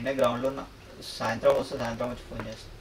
ఈయన గ్రౌండ్లో ఉన్నా సాయంత్రం వస్తే సాయంత్రం వచ్చి ఫోన్ చేస్తాను